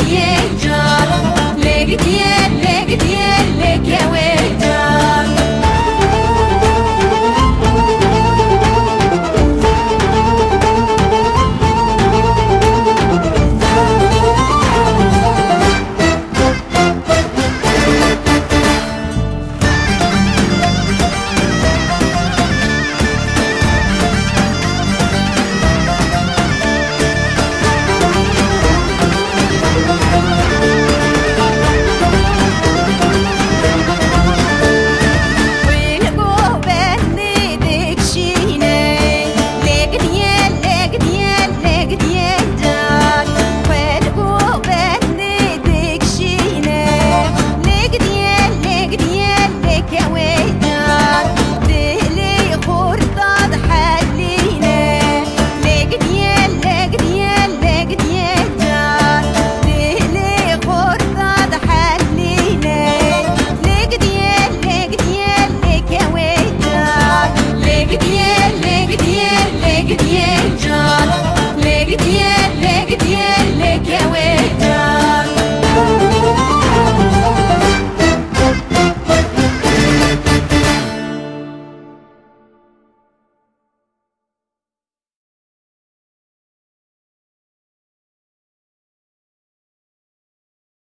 yeah.